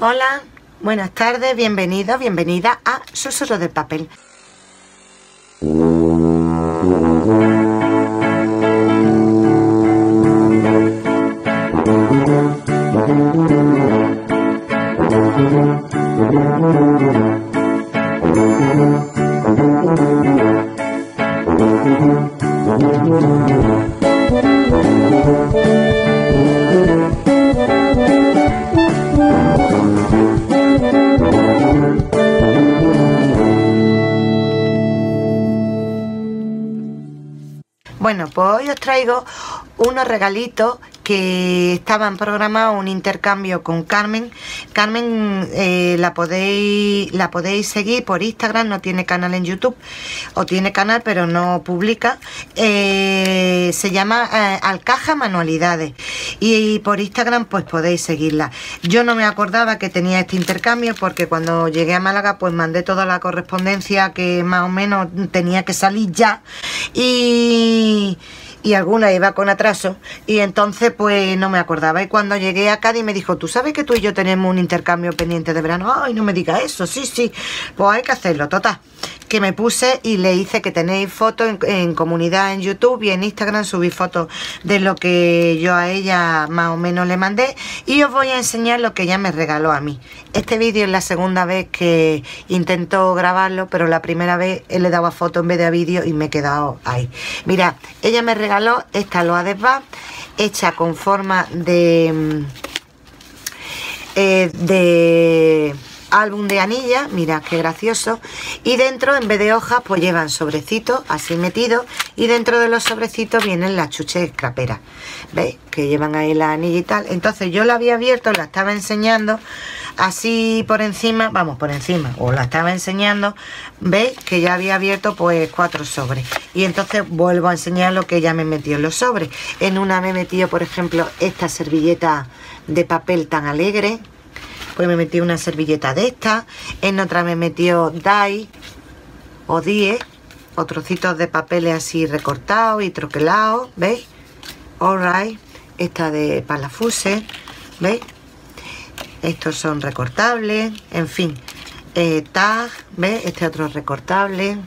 Hola, buenas tardes, bienvenido, bienvenida a Susurro de Papel. Unos regalitos que estaban programados un intercambio con Carmen. Carmen eh, la podéis la podéis seguir por Instagram, no tiene canal en YouTube, o tiene canal pero no publica. Eh, se llama eh, Alcaja Manualidades y, por Instagram pues podéis seguirla. Yo no me acordaba que tenía este intercambio porque cuando llegué a Málaga pues mandé toda la correspondencia que más o menos tenía que salir ya y y alguna iba con atraso y entonces pues no me acordaba. Y cuando llegué a Cádiz me dijo tú sabes que tú y yo tenemos un intercambio pendiente de verano ay no me digas eso sí sí pues hay que hacerlo total. Que me puse y le hice que tenéis fotos en, comunidad en YouTube y en Instagram subí fotos de lo que yo a ella más o menos le mandé y os voy a enseñar lo que ella me regaló a mí. Este vídeo es la segunda vez que intento grabarlo, pero la primera vez le daba foto en vez de a vídeo y me he quedado ahí. Mira, ella me regaló esta loa de Bab hecha con forma de... Eh, de álbum de anilla, mira qué gracioso. Y dentro, en vez de hojas, pues llevan sobrecitos así metidos. Y dentro de los sobrecitos vienen las chuches craperas. ¿Veis? Que llevan ahí la anilla y tal. Entonces yo la había abierto, la estaba enseñando así por encima, vamos, por encima, o la estaba enseñando, veis que ya había abierto pues cuatro sobres. Y entonces vuelvo a enseñar lo que ya me metió en los sobres. En una me metió, por ejemplo, esta servilleta de papel tan alegre, pues me metí una servilleta de esta, en otra me metió DAI o DIE, o trocitos de papeles así recortados y troquelados, ¿veis? Alright, esta de Palafuse, ¿veis? Estos son recortables, en fin, eh, tag, ¿veis? Este otro recortable,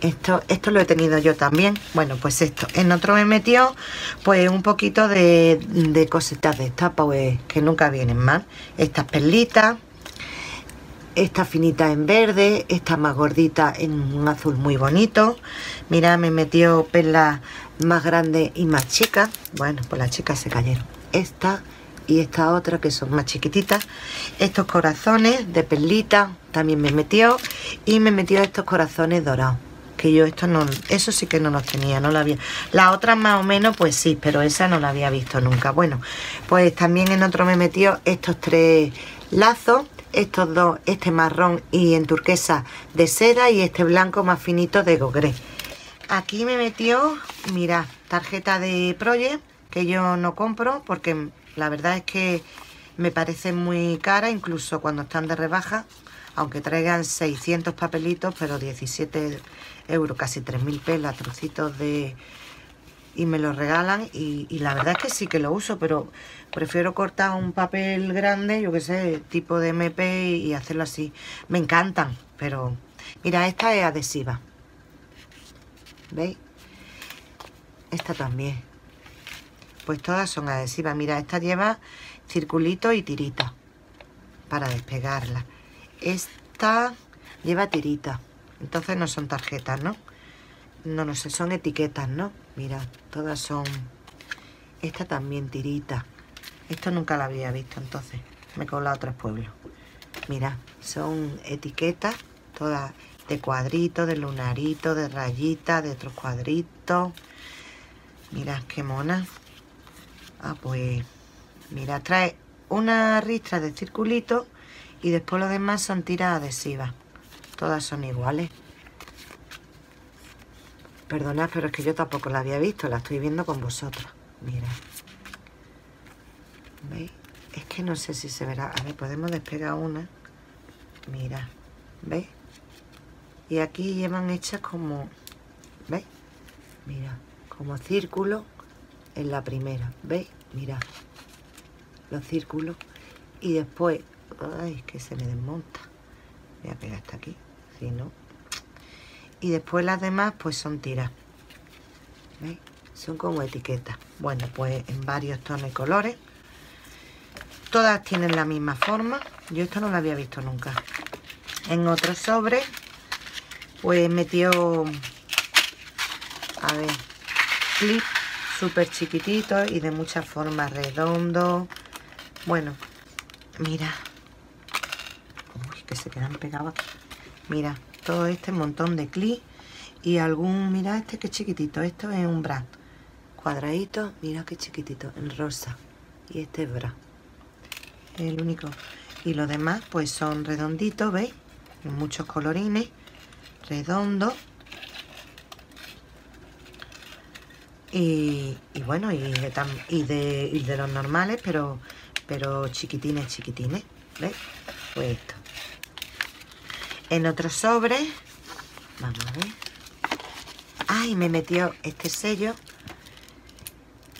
esto, esto lo he tenido yo también. Bueno, pues esto. En otro me metió pues un poquito de, de cositas de estas, pues que nunca vienen mal. Estas perlitas, esta finita en verde, esta más gordita en un azul muy bonito. Mira, me metió perlas más grandes y más chicas. Bueno, pues las chicas se cayeron. Esta y esta otra que son más chiquititas. Estos corazones de perlita también me metió. Y me metió estos corazones dorados que yo esto no, eso sí que no los tenía, no la había. La otra más o menos, pues sí, pero esa no la había visto nunca. Bueno, pues también en otro me metió estos tres lazos, estos dos, este marrón y en turquesa de seda y este blanco más finito de gogré. Aquí me metió, mira, tarjeta de Project, que yo no compro porque la verdad es que me parece muy cara, incluso cuando están de rebaja, aunque traigan 600 papelitos, pero 17 euros, casi 3.000 pelas, trocitos de... y me lo regalan y, la verdad es que sí que lo uso, pero prefiero cortar un papel grande, yo que sé, tipo de MP y hacerlo así. Me encantan, pero... Mira, esta es adhesiva. ¿Veis? Esta también. Pues todas son adhesivas. Mira, esta lleva circulito y tirita para despegarla. Esta lleva tirita. Entonces no son tarjetas, ¿no? No, no sé, son etiquetas, ¿no? Mira, todas son... Esta también tirita. Esto nunca la había visto, entonces. Me he colado a tres pueblos. Mira, son etiquetas, todas de cuadritos, de lunaritos, de rayitas, de otros cuadritos. Mira, qué mona. Ah, pues... Mira, trae una ristra de circulito y después lo demás son tiras adhesivas. Todas son iguales. Perdonad, pero es que yo tampoco la había visto. La estoy viendo con vosotros. Mira. ¿Veis? Es que no sé si se verá. A ver, podemos despegar una. Mira. ¿Veis? Y aquí llevan hechas como... ¿Veis? Mira. Como círculo en la primera. ¿Veis? Mira. Los círculos. Y después Ay, que se me desmonta. Voy a pegar hasta aquí, si no. Y después las demás pues son tiras. Son como etiquetas. Bueno, pues en varios tonos y colores. Todas tienen la misma forma. Yo esto no lo había visto nunca. En otro sobre, pues metió, a ver, clip súper chiquitito y de muchas formas, redondo. Bueno, mira. Uy, que se quedan pegados Mira, todo este montón de clip y algún, mira este que chiquitito. Esto es un bra. Cuadradito, mira qué chiquitito, en rosa. Y este es bra. El único. Y los demás pues son redonditos, ¿veis? muchos colorines. Redondos Y, bueno, y de, y, de, y de los normales, pero, pero chiquitines, chiquitines. ¿Ves? Pues esto. En otro sobre, vamos a ver. Ay, me metió este sello.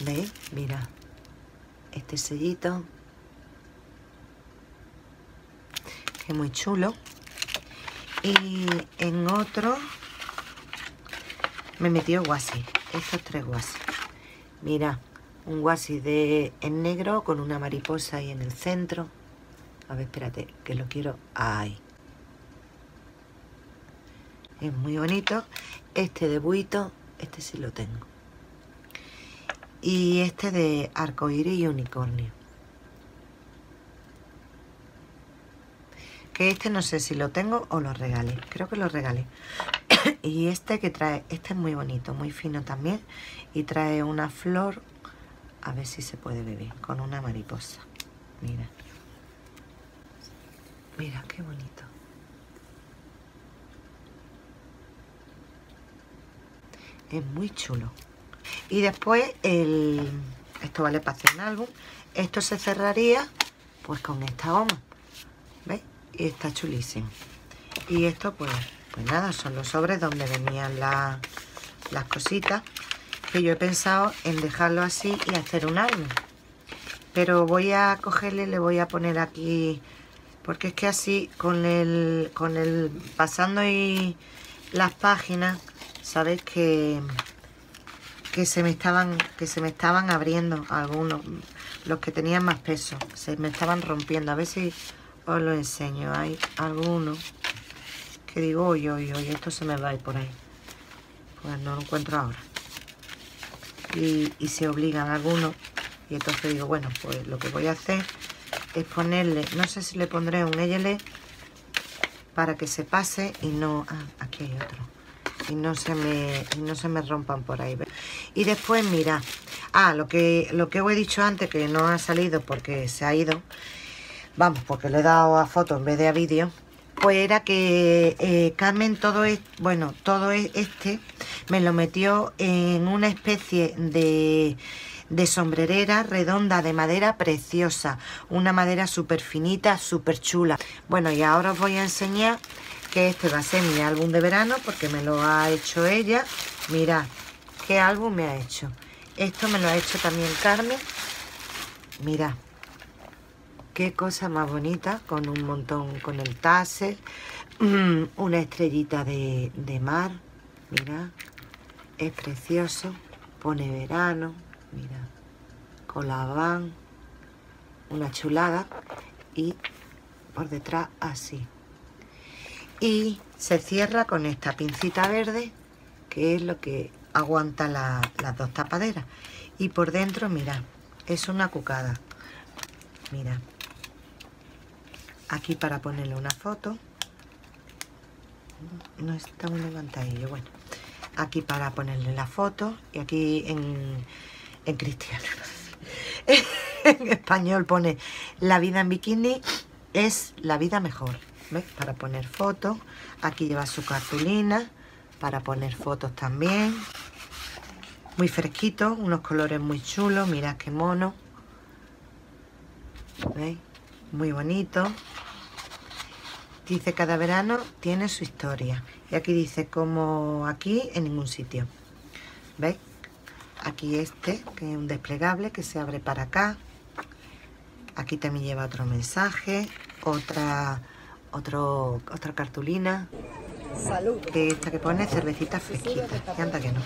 ¿Veis? Mira. Este sellito. Que muy chulo. Y en otro me metió guasi estos tres guasis. Mira, un guasi de en negro con una mariposa ahí en el centro. A ver, espérate, que lo quiero ahí. Es muy bonito. Este de buito, este sí lo tengo. Y este de arcoíris y unicornio. Que este no sé si lo tengo o lo regalé. Creo que lo regalé. y este que trae, este es muy bonito, muy fino también. Y trae una flor, a ver si se puede beber, con una mariposa. Mira. Mira, qué bonito. Es muy chulo. Y después, el, esto vale para hacer un álbum. Esto se cerraría pues con esta goma. ¿Veis? Y está chulísimo. Y esto pues pues nada, son los sobres donde venían las cositas que yo he pensado en dejarlo así y hacer un álbum. Pero voy a cogerle, le voy a poner aquí, porque es que así con el, con el pasando y las páginas, sabes que que se me estaban que se me estaban abriendo algunos los que tenían más peso. Se me estaban rompiendo. A ver si os lo enseño. Hay algunos que digo, oye, oye, oye, esto se me va a ir por ahí. Pues no lo encuentro ahora. Y, se obligan algunos. Y entonces digo, bueno, pues lo que voy a hacer es ponerle, no sé si le pondré un EYL para que se pase y no... Ah, aquí hay otro. Y no se me, no se me rompan por ahí. Y después, mira, ah, lo que, lo que os he dicho antes, que no ha salido porque se ha ido, vamos, porque le he dado a foto en vez de a vídeo, pues era que eh, Carmen todo es, bueno, todo este me lo metió en una especie de, de sombrerera redonda de madera preciosa, una madera súper finita, súper chula. Bueno, y ahora os voy a enseñar que este va a ser mi álbum de verano porque me lo ha hecho ella. Mirad, qué álbum me ha hecho. Esto me lo ha hecho también Carmen. Mirad. Qué cosa más bonita, con un montón, con el tassel, mm, una estrellita de, mar, mira, es precioso, pone verano, mira, colabán, una chulada y por detrás así. Y se cierra con esta pincita verde, que es lo que aguanta las dos tapaderas. Y por dentro, mira, es una cucada. Mira, aquí para ponerle una foto no está muy levantadillo bueno aquí para ponerle la foto y aquí en, en cristiano en español pone la vida en bikini es la vida mejor ¿Ves? para poner fotos aquí lleva su cartulina para poner fotos también muy fresquito unos colores muy chulos mirad qué mono ¿Veis? muy bonito. Dice, cada verano tiene su historia. Y aquí dice, como aquí, en ningún sitio. ¿Veis? Aquí este, que es un desplegable que se abre para acá. Aquí también lleva otro mensaje. otra, otro, otra cartulina. Salud. Que esta que pone cervecita fresquita. Y anda que no.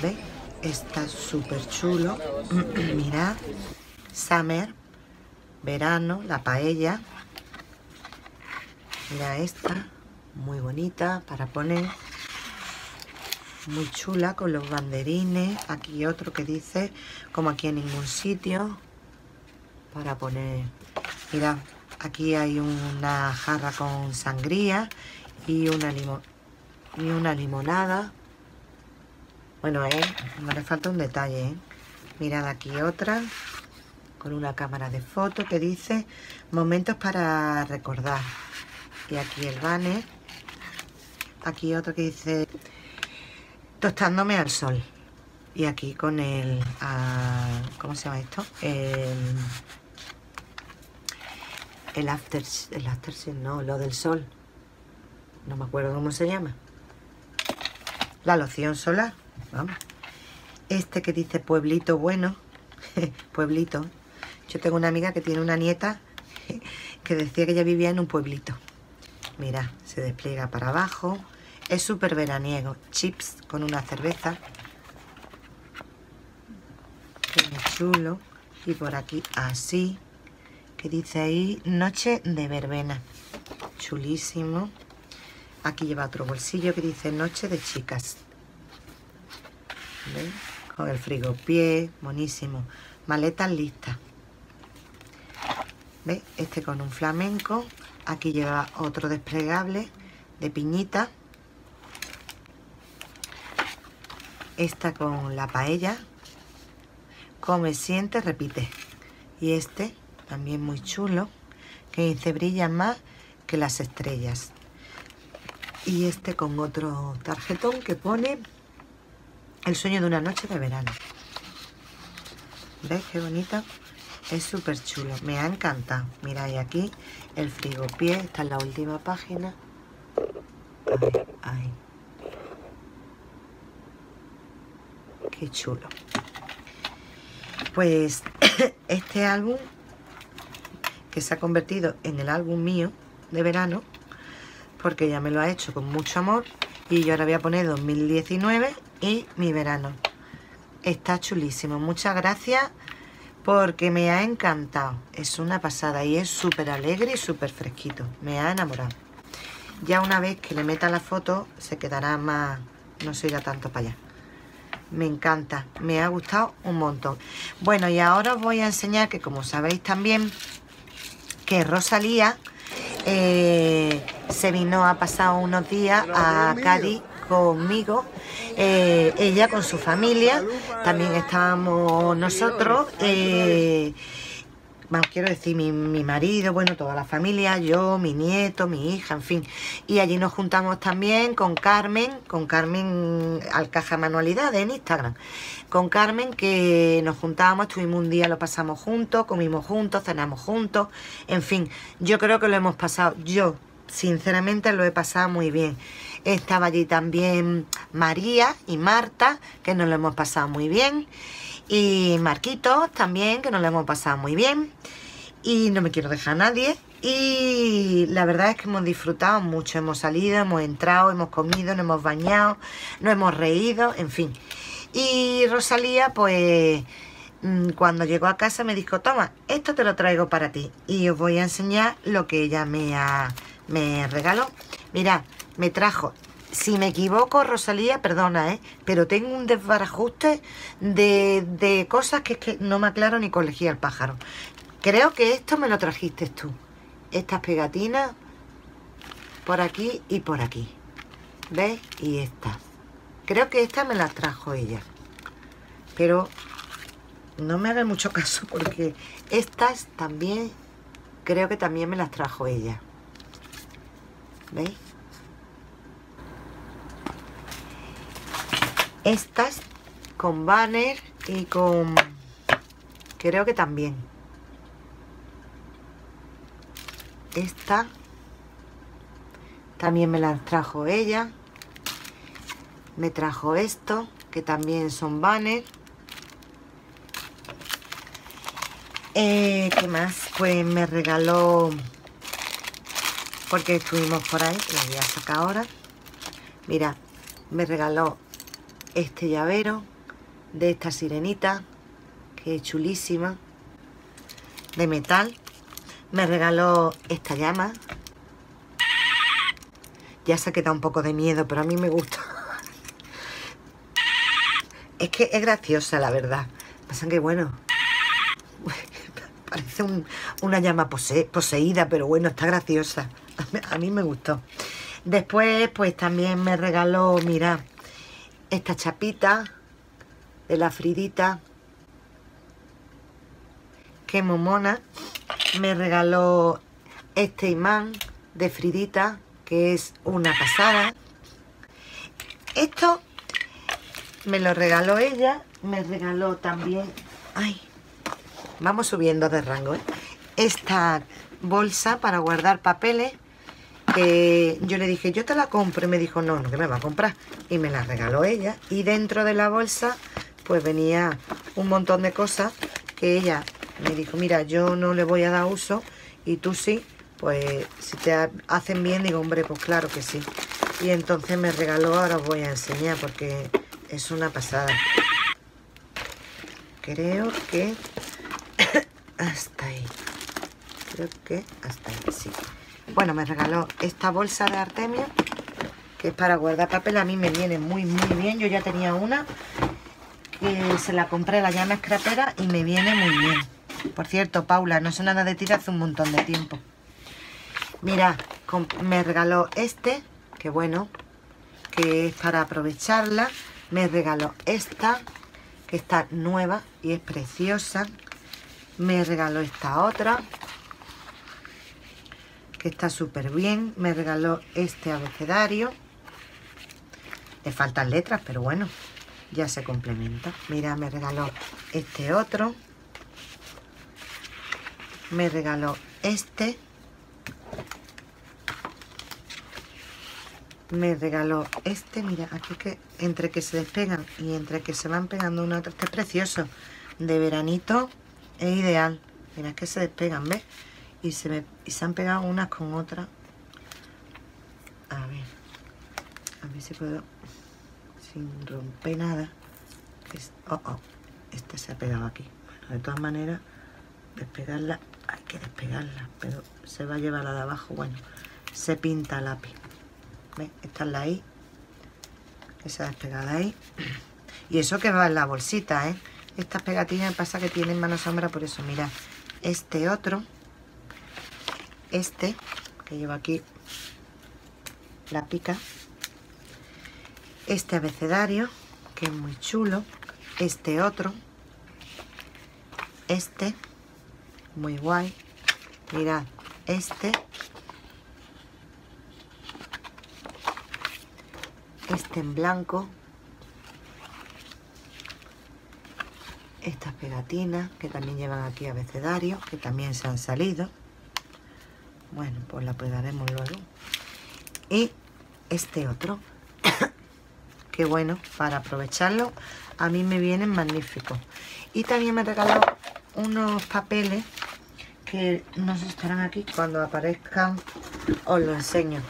¿Veis? Está súper chulo. Mirad. Summer. Verano. La paella. Mira esta. Muy bonita para poner. Muy chula con los banderines. Aquí otro que dice como aquí en ningún sitio. Para poner... Mirad. Aquí hay una jarra con sangría y una, y una limonada. Bueno, eh, me le falta un detalle. ¿eh? Mirad aquí otra con una cámara de foto que dice momentos para recordar. Y aquí el banner. Aquí otro que dice tostándome al sol. Y aquí con el... Ah, ¿Cómo se llama esto? El, el after... El after... No, lo del sol. No me acuerdo cómo se llama. La loción solar. Vamos. Este que dice pueblito bueno. pueblito. Yo tengo una amiga que tiene una nieta que decía que ella vivía en un pueblito. Mira, se despliega para abajo. Es súper veraniego. Chips con una cerveza. Qué chulo. Y por aquí así. Que dice ahí noche de verbena. Chulísimo. Aquí lleva otro bolsillo que dice noche de chicas. Con el frigopié, buenísimo. Maletas listas. ¿Veis? Este con un flamenco. Aquí lleva otro desplegable de piñita. Esta con la paella. Come, siente, repite. Y este, también muy chulo, que dice brilla más que las estrellas y este con otro tarjetón que pone el sueño de una noche de verano ¿Ves qué bonita? Es súper chulo, me ha encantado. Miráis aquí el frigopié, está en la última página. Qué chulo. Pues este álbum, que se ha convertido en el álbum mío de verano, porque ya me lo ha hecho con mucho amor y yo ahora voy a poner 2019 y mi verano está chulísimo, muchas gracias porque me ha encantado. Es una pasada y es súper alegre y súper fresquito, me ha enamorado. Ya una vez que le meta la foto se quedará más, no se irá tanto para allá. Me encanta, me ha gustado un montón. Bueno y ahora os voy a enseñar que como sabéis también que Rosalía eh, se vino a pasar unos días a Cádiz conmigo, eh, ella con su familia, también estábamos nosotros, eh, quiero decir, mi, marido, bueno, toda la familia, yo, mi nieto, mi hija, en fin. Y allí nos juntamos también con Carmen, con Carmen Alcaja Manualidades en Instagram. Con Carmen que nos juntábamos, estuvimos un día, lo pasamos juntos, comimos juntos, cenamos juntos, en fin, yo creo que lo hemos pasado, yo sinceramente lo he pasado muy bien. Estaba allí también María y Marta, que nos lo hemos pasado muy bien. Y Marquitos también, que nos lo hemos pasado muy bien. Y no me quiero dejar a nadie. Y la verdad es que hemos disfrutado mucho. Hemos salido, hemos entrado, hemos comido, nos hemos bañado, nos hemos reído, en fin. Y Rosalía, pues mm, cuando llegó a casa me dijo, toma, esto te lo traigo para ti. Y os voy a enseñar lo que ella me, me regaló. Mirad, me trajo si me equivoco, Rosalía, perdona, ¿eh? Pero tengo un desbarajuste de, de cosas que es que no me aclaro ni colegía el pájaro. Creo que esto me lo trajiste tú. Estas pegatinas por aquí y por aquí. ¿Ves? Y estas. Creo que estas me las trajo ella. Pero no me haga mucho caso porque estas también, creo que también me las trajo ella. ¿Veis? Estas con banner y con... Creo que también. Esta también me la trajo ella. Me trajo esto, que también son banner. Eh, ¿Qué más? pues me regaló, porque estuvimos por ahí, lo voy a sacar ahora. Mira, me regaló este llavero de esta sirenita, que es chulísima, de metal. Me regaló esta llama. Ya se ha quedado un poco de miedo, pero a mí me gusta. Es que es graciosa, la verdad. Pasa que, bueno, parece una llama poseída, pero bueno, está graciosa. A mí me gustó. Después, pues también me regaló, mira, esta chapita de la Fridita. Que momona. Me regaló este imán de Fridita, que es una pasada. Esto me lo regaló ella. Me regaló también... Ay, vamos subiendo de rango, ¿eh? Esta bolsa para guardar papeles que yo le dije, yo te la compro y me dijo, no, no, que me va a comprar. Y me la regaló ella. Y dentro de la bolsa, pues venía un montón de cosas que ella me dijo, mira, yo no le voy a dar uso y tú sí. Pues si te hacen bien, digo, hombre, pues claro que sí. Y entonces me regaló, ahora os voy a enseñar porque es una pasada. Creo que hasta ahí. Creo que hasta ahí, sí. Bueno, me regaló esta bolsa de Artemio, que es para guardar papel. A mí me viene muy, muy bien. Yo ya tenía una, que se la compré la llama escrapera y me viene muy bien. Por cierto, Paula, no sé nada de ti hace un montón de tiempo. Mira, me regaló este, que bueno, que es para aprovecharla. Me regaló esta, que está nueva y es preciosa. Me regaló esta otra, que está súper bien. Me regaló este abecedario. Le faltan letras, pero bueno, ya se complementa. Mira, me regaló este otro. Me regaló este. Me regaló este, mira, aquí que entre que se despegan y entre que se van pegando una otra. Este es precioso. De veranito es ideal. Mira que se despegan, ¿ves? Y se, me, han pegado unas con otras. A ver, a ver si puedo, sin romper nada. oh, oh, este se ha pegado aquí. Bueno, de todas maneras, despegarla, hay que despegarla, pero se va a llevar la de abajo. Bueno, se pinta lápiz. ¿Ves? Esta es la I, esa despegada ahí. Y eso que va en la bolsita, ¿eh? Estas pegatinas pasa que tienen mano sombra, por eso, mira, este otro este que lleva aquí la pica este abecedario que es muy chulo este otro este muy guay mirad este este en blanco estas pegatinas que también llevan aquí abecedario que también se han salido bueno, pues la pegaremos luego. Y este otro, que bueno, para aprovecharlo, a mí me vienen magníficos. Y también me regaló unos papeles que no se estarán aquí. Cuando aparezcan os lo enseño.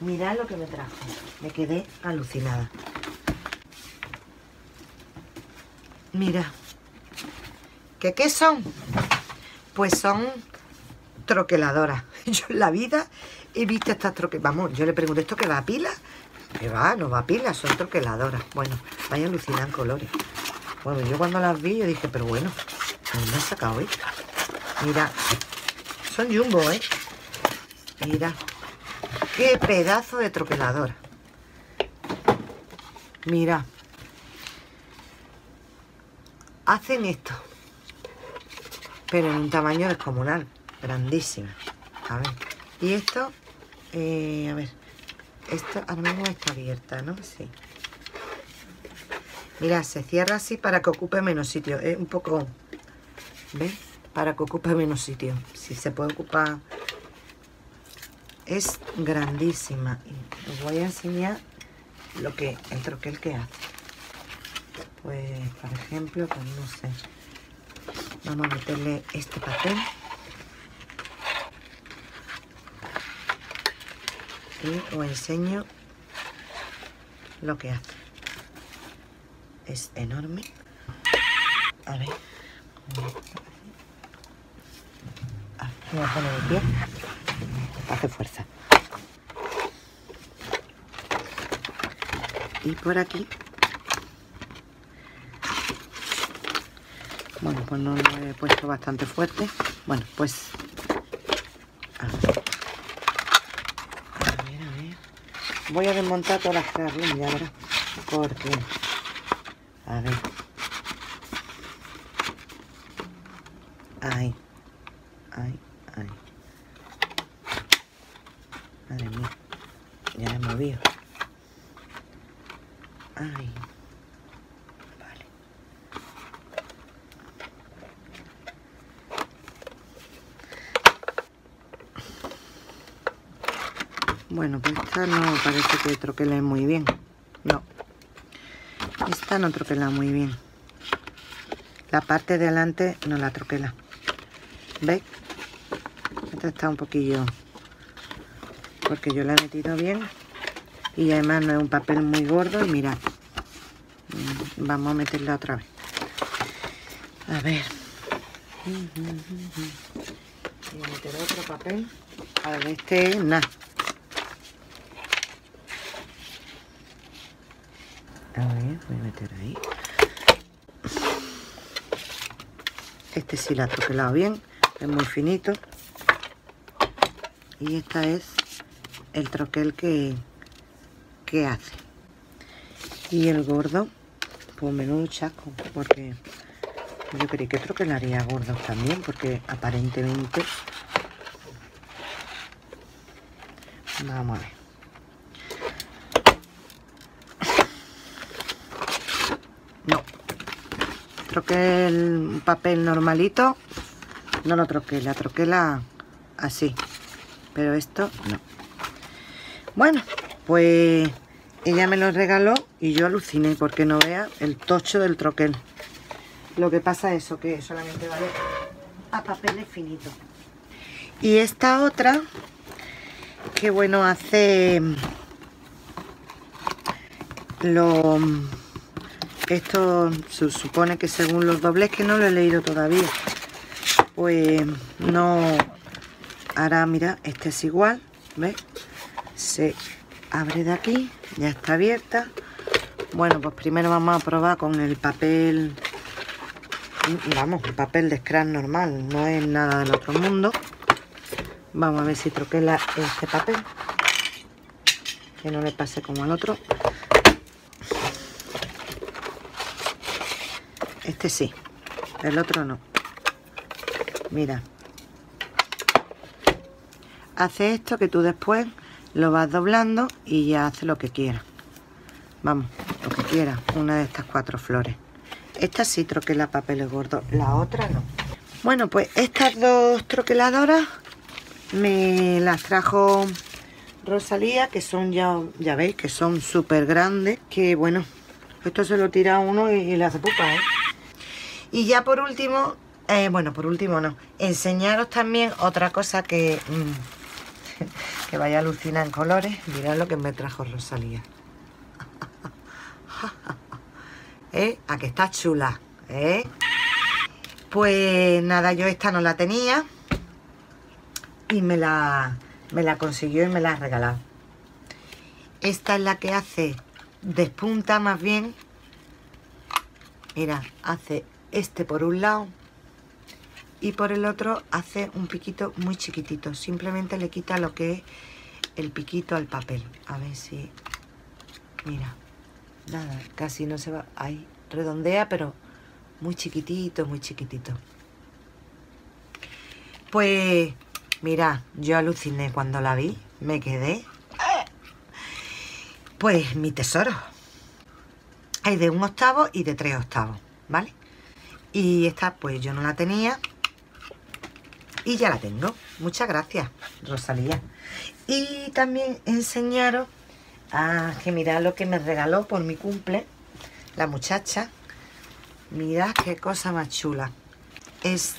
Mirad lo que me trajo. Me quedé alucinada. Mira. ¿Qué qué son? Pues son troqueladoras. Yo en la vida he visto estas troqueladoras. Vamos, yo le pregunté, ¿esto que va a pila? Que va, no va a pila, son troqueladoras. Bueno, vaya alucinan colores. Bueno, yo cuando las vi, yo dije, pero bueno, ¿dónde has sacado esto? Mira, son jumbo, ¿eh? Mira, qué pedazo de troqueladora. Mira, hacen esto, pero en un tamaño descomunal grandísima. Y esto, eh, a ver, esto ahora mismo está abierta, ¿no? Sí. Mira, se cierra así para que ocupe menos sitio. Es un poco, ¿ves? Para que ocupe menos sitio. Si se puede ocupar... Es grandísima. Y os voy a enseñar lo que, el troquel que hace. Pues, por ejemplo, pues no sé. Vamos a meterle este papel y os enseño lo que hace. Es enorme. A ver. Me voy a poner de pie. Hace fuerza. Y por aquí. Bueno, pues no lo he puesto bastante fuerte. Bueno, pues... A ver. A ver, a ver. Voy a desmontar todas las ya verás. Porque... A ver. Ahí. Ahí, ahí. Madre mía. Ya la he movido. Ay. Bueno, pues esta no parece que troquele muy bien. No. Esta no troquela muy bien. La parte de adelante no la troquela. ¿Veis? Esta está un poquillo... Porque yo la he metido bien. Y además no es un papel muy gordo. Y mirad. Mm, Vamos a meterla otra vez. A ver. Voy a meter otro papel. A ver, este es nada. A ver, voy a meter ahí. Este sí la ha troquelado bien, es muy finito. Y esta es el troquel que, que hace. Y el gordo, pues menudo chasco, porque yo creí que troquelaría gordos también, porque aparentemente... Vamos a ver. No. Troquel papel normalito. No lo troquela, troquela así. Pero esto no. Bueno, pues ella me lo regaló y yo aluciné porque no vea el tocho del troquel. Lo que pasa es eso, que solamente vale a papeles finitos. Y esta otra, que bueno, hace lo esto se supone que según los dobles que no lo he leído todavía pues no ahora mira este es igual ¿ves? se abre de aquí ya está abierta. Bueno pues primero vamos a probar con el papel vamos el papel de scrap normal no es nada del otro mundo. Vamos a ver si troquela este papel que no le pase como al otro Este sí, el otro no. Mira. Hace esto que tú después lo vas doblando y ya hace lo que quieras. Vamos, lo que quieras. Una de estas cuatro flores. Esta sí troquela papeles gordos, la otra no. Bueno, pues estas dos troqueladoras me las trajo Rosalía, que son ya, ya veis, que son súper grandes. Que bueno, esto se lo tira uno y, y le hace pupa, ¿eh? Y ya por último, eh, bueno, por último no, enseñaros también otra cosa que, mm, que vaya a alucinar en colores. Mirad lo que me trajo Rosalía. ¿Eh? A que está chula, ¿eh? Pues nada, yo esta no la tenía y me la, me la consiguió y me la ha regalado. Esta es la que hace, despunta más bien. Mira, hace este por un lado y por el otro hace un piquito muy chiquitito. Simplemente le quita lo que es el piquito al papel. A ver si... Mira, nada, casi no se va... Ahí, redondea, pero muy chiquitito, muy chiquitito. Pues, mira, yo aluciné cuando la vi. Me quedé... Pues mi tesoro. Hay de un octavo y de tres octavos, ¿vale? Y esta pues yo no la tenía y ya la tengo. Muchas gracias, Rosalía. Y también enseñaros a que mirad lo que me regaló por mi cumple la muchacha. Mirad qué cosa más chula. Es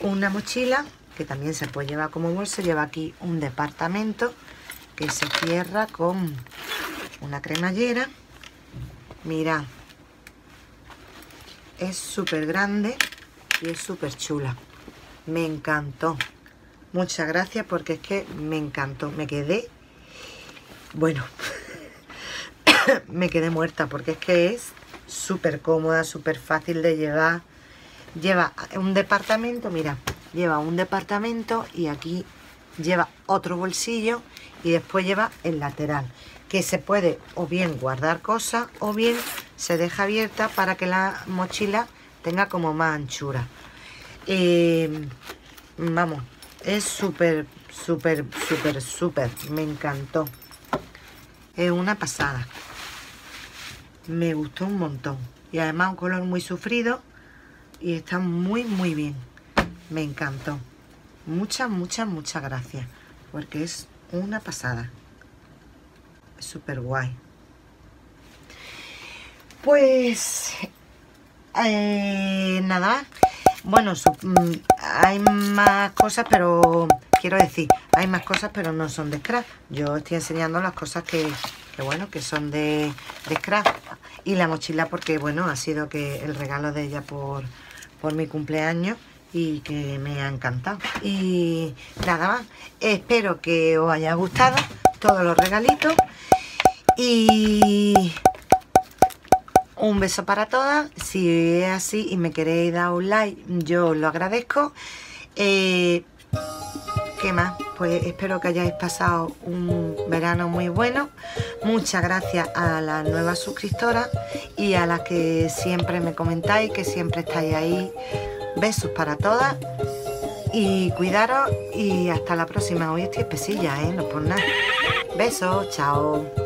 una mochila que también se puede llevar como bolso. Lleva aquí un departamento que se cierra con una cremallera. Mira, es súper grande y es súper chula. Me encantó. Muchas gracias porque es que me encantó. Me quedé, bueno, me quedé muerta porque es que es súper cómoda, súper fácil de llevar. Lleva un departamento, mira, lleva un departamento y aquí lleva otro bolsillo y después lleva el lateral que se puede o bien guardar cosas o bien se deja abierta para que la mochila tenga como más anchura. Eh, vamos es súper súper súper súper me encantó. Es una pasada. Me gustó un montón. Y además un color muy sufrido y está muy muy bien. Me encantó. Muchas muchas muchas gracias porque es una pasada. Súper guay pues eh, nada. Bueno mm, hay más cosas pero quiero decir hay más cosas pero no son de scrap. Yo estoy enseñando las cosas que, bueno que son de, de y la mochila porque bueno ha sido que el regalo de ella por, por mi cumpleaños y que me ha encantado. Y nada más. Espero que os haya gustado todos los regalitos. Y un beso para todas. Si es así y me queréis dar un like yo lo agradezco. Eh, ¿qué más? pues espero que hayáis pasado un verano muy bueno. Muchas gracias a las nuevas suscriptoras y a las que siempre me comentáis que siempre estáis ahí. Besos para todas y cuidaros y hasta la próxima. Hoy estoy espesilla, ¿eh? no por nada. Besos, chao